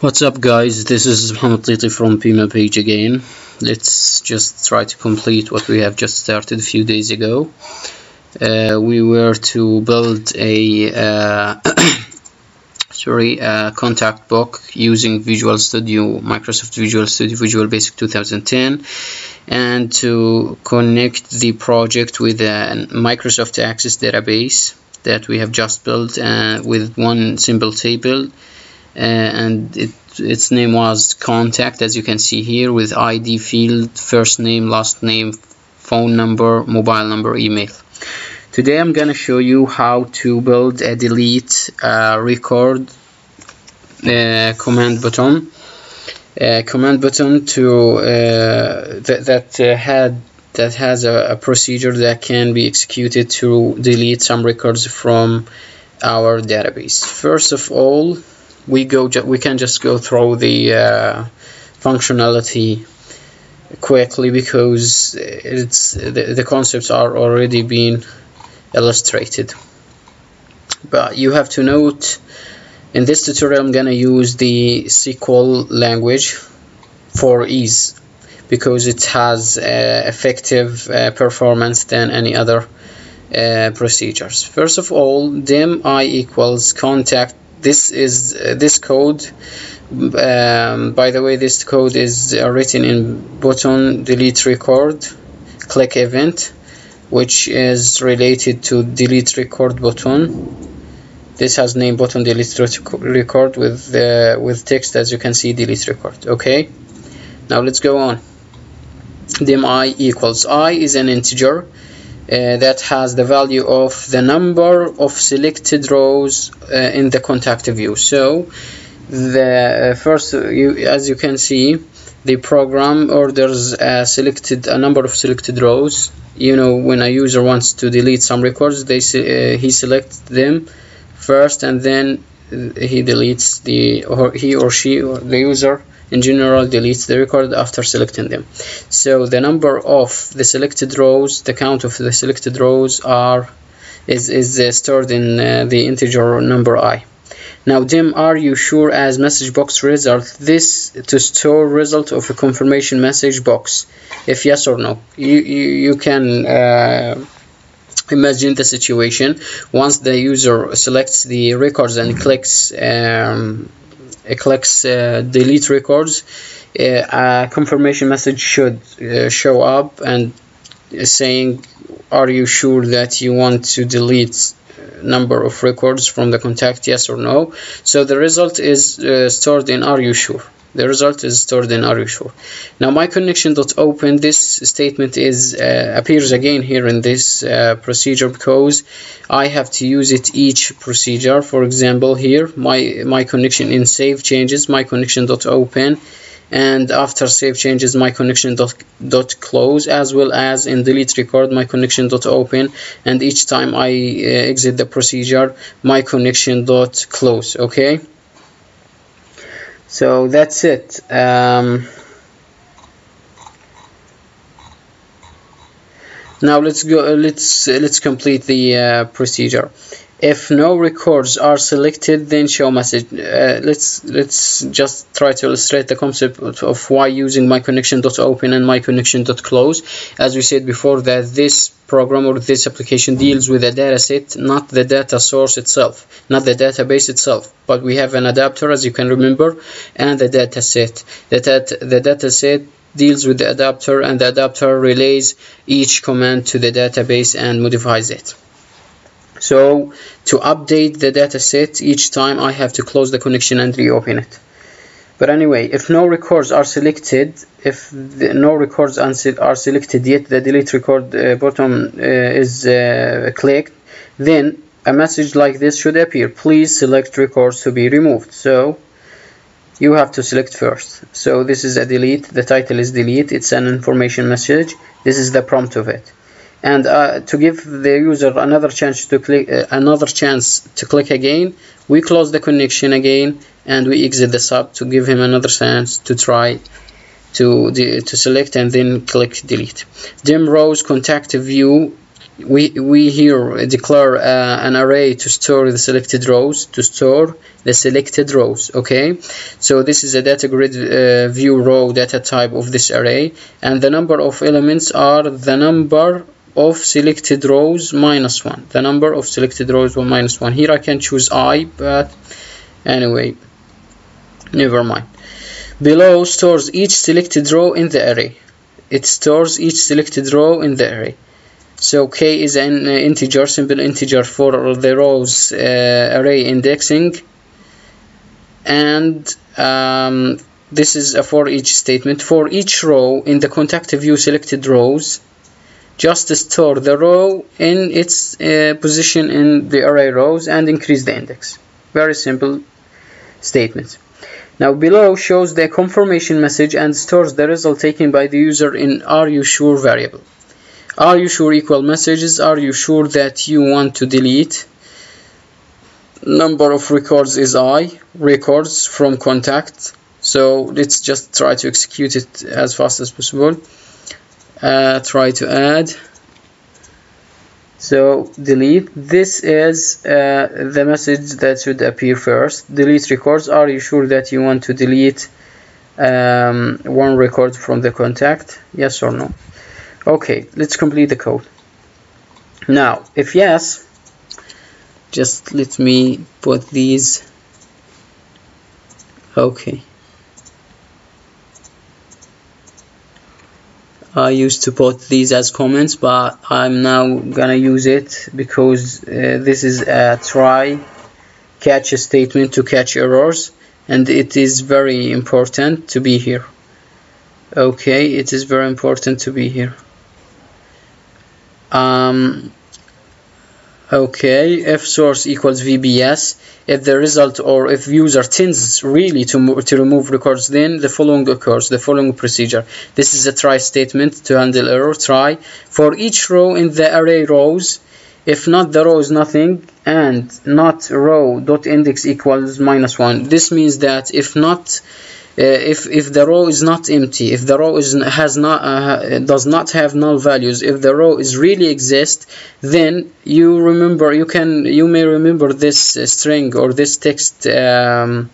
What's up guys, this is Mohammad from Pima page again. Let's just try to complete what we have just started a few days ago. Uh, we were to build a uh, sorry a contact book using Visual Studio, Microsoft Visual Studio Visual Basic 2010 and to connect the project with a Microsoft Access database that we have just built uh, with one simple table and it, its name was contact as you can see here with ID field first name last name phone number mobile number email. Today I'm gonna show you how to build a delete uh, record uh, command button. Uh, command button to uh, th that uh, had that has a, a procedure that can be executed to delete some records from our database. First of all we go we can just go through the uh, functionality quickly because it's the, the concepts are already being illustrated. But you have to note in this tutorial I'm gonna use the SQL language for ease because it has uh, effective uh, performance than any other uh, procedures. First of all dim i equals contact this is uh, this code um, by the way this code is uh, written in button delete record click event which is related to delete record button. This has name button delete record with uh, with text as you can see delete record. Okay. Now let's go on. Dim i equals i is an integer that has the value of the number of selected rows uh, in the contact view. So the uh, first you, as you can see the program orders a selected a number of selected rows. You know when a user wants to delete some records they uh, he selects them first and then he deletes the or he or she or the user in general deletes the record after selecting them. So the number of the selected rows the count of the selected rows are is, is uh, stored in uh, the integer number i. Now dim are you sure as message box result this to store result of a confirmation message box? If yes or no you you, you can uh, imagine the situation. Once the user selects the records and clicks um, clicks uh, delete records uh, a confirmation message should uh, show up and saying are you sure that you want to delete number of records from the contact yes or no? So the result is uh, stored in are you sure the result is stored in sure now my connection dot open this statement is uh, appears again here in this uh, procedure because I have to use it each procedure. For example here my my connection in save changes my connection dot open and after save changes my connection dot, dot close as well as in delete record my connection dot open and each time I uh, exit the procedure my connection dot close okay so that's it. Um, now let's go let's let's complete the uh, procedure if no records are selected then show message uh, let's let's just try to illustrate the concept of why using my connection dot open and my connection dot close as we said before that this program or this application deals with a data set not the data source itself not the database itself. But we have an adapter as you can remember and the data set. The, data, the data set deals with the adapter and the adapter relays each command to the database and modifies it so to update the dataset each time I have to close the connection and reopen it. But anyway if no records are selected if the, no records are selected yet the delete record uh, button uh, is uh, clicked then a message like this should appear. Please select records to be removed. So you have to select first. So this is a delete. The title is delete. It's an information message. This is the prompt of it and uh, to give the user another chance to click uh, another chance to click again we close the connection again and we exit the sub to give him another chance to try to to select and then click delete. Dim rows contact view we we here declare uh, an array to store the selected rows to store the selected rows okay? So this is a data grid uh, view row data type of this array. And the number of elements are the number of selected rows minus one. The number of selected rows one minus one. Here I can choose I but anyway never mind. Below stores each selected row in the array. It stores each selected row in the array. So k is an integer simple integer for the rows uh, array indexing. And um, this is a for each statement. For each row in the contact view selected rows just store the row in its uh, position in the array rows and increase the index. Very simple statement. Now below shows the confirmation message and stores the result taken by the user in are you sure? variable. Are you sure? equal messages. Are you sure that you want to delete? Number of records is i records from contact. So let's just try to execute it as fast as possible uh, try to add. So delete. This is uh, the message that should appear first. Delete records. Are you sure that you want to delete um, one record from the contact? Yes or no? Okay let's complete the code. Now if yes just let me put these. Okay I used to put these as comments but I'm now gonna use it because uh, this is a try catch statement to catch errors and it is very important to be here. Okay it is very important to be here. Um, okay if source equals vbs if the result or if user tends really to, to remove records then the following occurs the following procedure. This is a try statement to handle error try. For each row in the array rows if not the row is nothing and not row dot index equals minus one. This means that if not if if the row is not empty if the row is has not uh, does not have null values if the row is really exist then you remember you can you may remember this uh, string or this text um,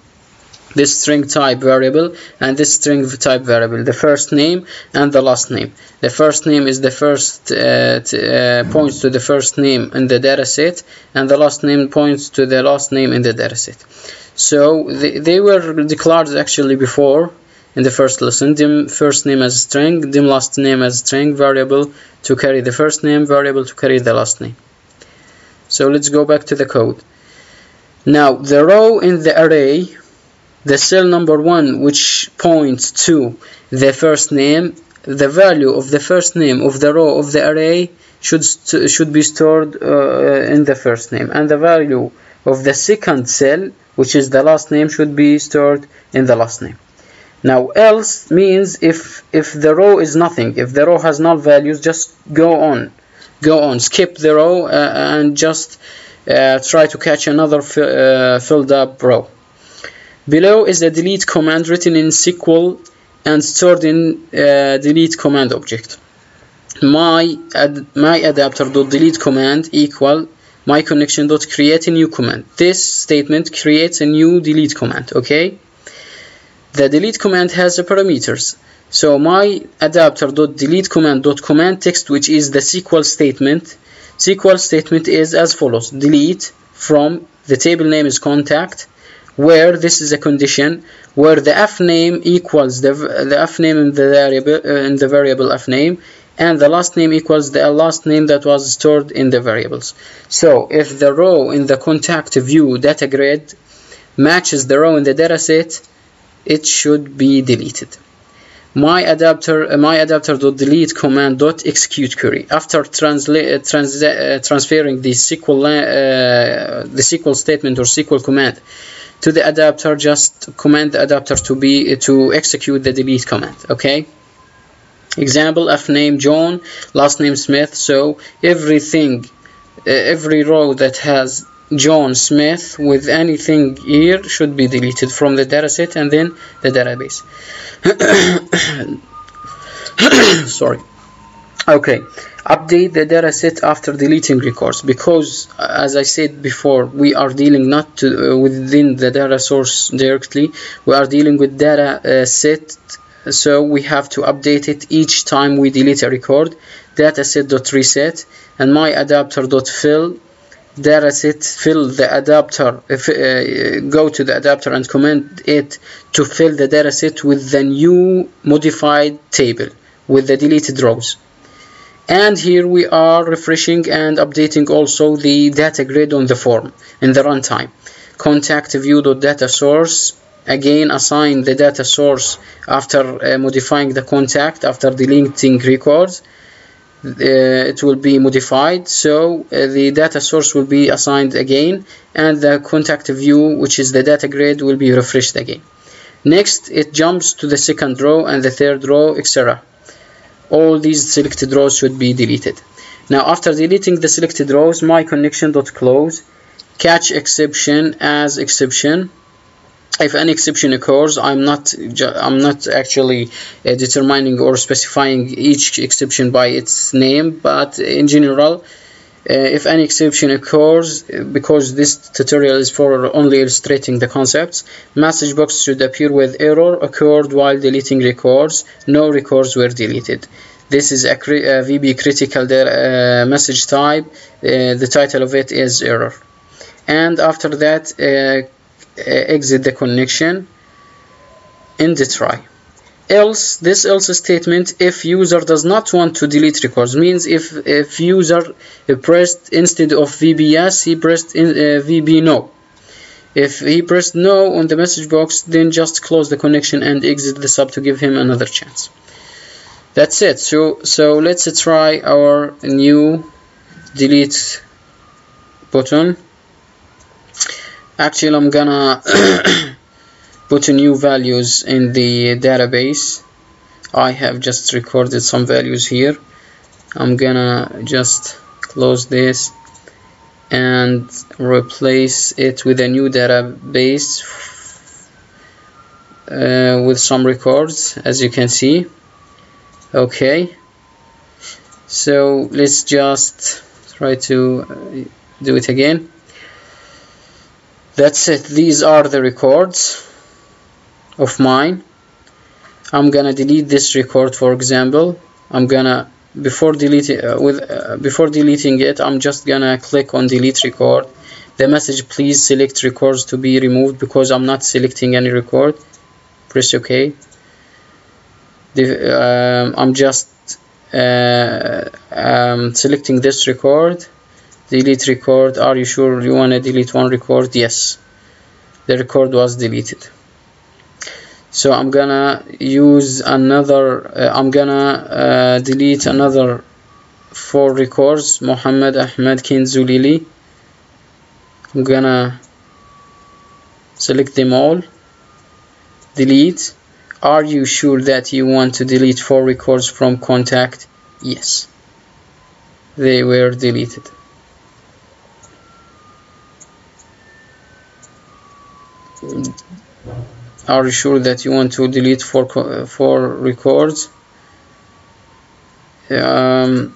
this string type variable and this string type variable the first name and the last name. The first name is the first uh, uh, points to the first name in the data set and the last name points to the last name in the data set. So they, were declared actually before in the first lesson. Dim first name as string dim last name as string variable to carry the first name variable to carry the last name. So let's go back to the code. Now the row in the array the cell number one which points to the first name the value of the first name of the row of the array should should be stored uh, in the first name. And the value of the second cell which is the last name should be stored in the last name. Now else means if if the row is nothing if the row has null values just go on go on skip the row uh, and just uh, try to catch another uh, filled up row below is the delete command written in SQL and stored in uh, delete command object. My ad, my delete command equal my connection dot create a new command. This statement creates a new delete command okay? The delete command has the parameters. So my adapter dot delete command dot command text which is the SQL statement. SQL statement is as follows. Delete from the table name is contact where this is a condition where the f name equals the, the f name in the variable uh, in the variable f name and the last name equals the last name that was stored in the variables. So if the row in the contact view data grid matches the row in the dataset, it should be deleted. My adapter, uh, my delete command dot execute query. After translate, uh, trans, uh, transferring the SQL, uh, the SQL statement or SQL command to the adapter, just command the adapter to be to execute the delete command. Okay? Example f name John last name Smith. So everything uh, every row that has John Smith with anything here should be deleted from the dataset and then the database. Sorry okay. Update the data set after deleting records because as I said before we are dealing not to, uh, within the data source directly. We are dealing with data uh, set so we have to update it each time we delete a record. Dataset.reset and my adapter.fill dataset fill the adapter if, uh, go to the adapter and command it to fill the dataset with the new modified table with the deleted rows and here we are refreshing and updating also the data grid on the form in the runtime. Contact view.data source. Again assign the data source after uh, modifying the contact after deleting records. Uh, it will be modified. So uh, the data source will be assigned again and the contact view which is the data grid will be refreshed again. Next it jumps to the second row and the third row etc all these selected rows should be deleted. Now after deleting the selected rows my connection dot close catch exception as exception. If an exception occurs I'm not I'm not actually uh, determining or specifying each exception by its name but in general if any exception occurs because this tutorial is for only illustrating the concepts message box should appear with error occurred while deleting records. No records were deleted. This is a, a VB critical uh, message type. Uh, the title of it is error. And after that uh, uh, exit the connection end try else this else statement if user does not want to delete records means if if user pressed instead of VB yes he pressed in, uh, VB no. If he pressed no on the message box then just close the connection and exit the sub to give him another chance. That's it. So so let's try our new delete button. Actually I'm gonna put new values in the database. I have just recorded some values here. I'm gonna just close this and replace it with a new database uh, with some records as you can see. Okay. So let's just try to uh, do it again. That's it. These are the records of mine. I'm gonna delete this record for example. I'm gonna before deleting uh, with uh, before deleting it I'm just gonna click on delete record. The message please select records to be removed because I'm not selecting any record. Press OK. The, um, I'm just uh, um, selecting this record. Delete record. Are you sure you want to delete one record? Yes. The record was deleted so I'm gonna use another uh, I'm gonna uh, delete another four records Muhammad Ahmed Kinzulili. I'm gonna select them all. Delete. Are you sure that you want to delete four records from contact? Yes. They were deleted are you sure that you want to delete four, four records? Um,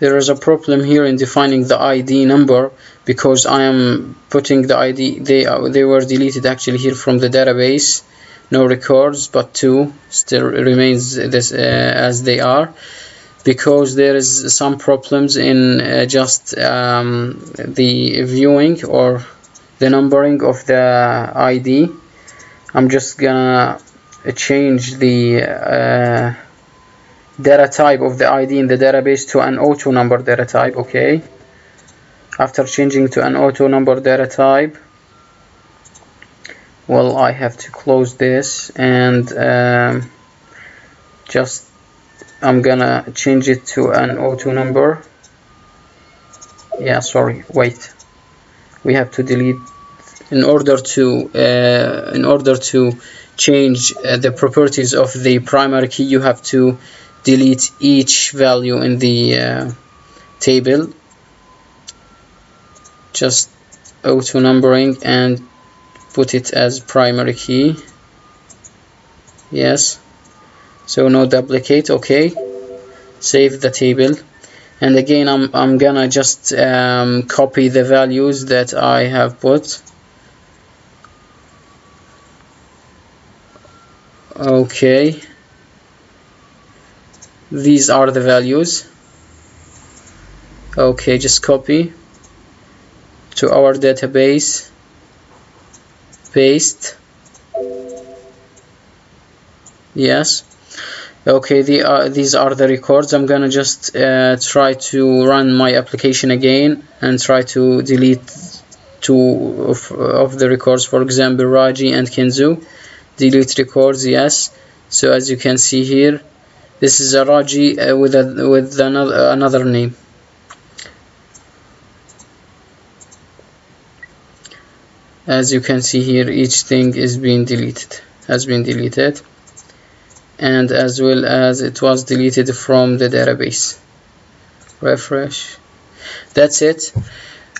there is a problem here in defining the ID number because I am putting the ID they uh, they were deleted actually here from the database. No records but two still remains this uh, as they are because there is some problems in uh, just um, the viewing or the numbering of the ID I'm just gonna change the uh, data type of the ID in the database to an auto number data type okay? After changing to an auto number data type well I have to close this and um, just I'm gonna change it to an auto number. Yeah sorry wait we have to delete in order to uh, in order to change uh, the properties of the primary key you have to delete each value in the uh, table. Just auto numbering and put it as primary key. Yes. So no duplicate. Okay. Save the table and again I'm, I'm gonna just um, copy the values that I have put. Okay. These are the values. Okay just copy to our database. Paste. Yes okay the, uh, these are the records. I'm gonna just uh, try to run my application again and try to delete two of, of the records. For example Raji and Kenzu. Delete records yes. So as you can see here this is a Raji uh, with a, with another another name. As you can see here each thing is being deleted has been deleted and as well as it was deleted from the database. Refresh. That's it.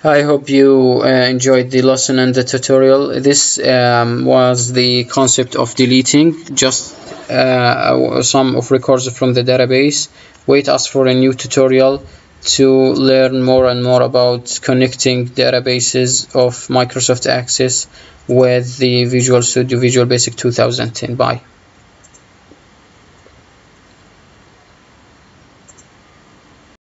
I hope you uh, enjoyed the lesson and the tutorial. This um, was the concept of deleting. Just uh, some of records from the database. Wait us for a new tutorial to learn more and more about connecting databases of Microsoft Access with the Visual Studio Visual Basic 2010 bye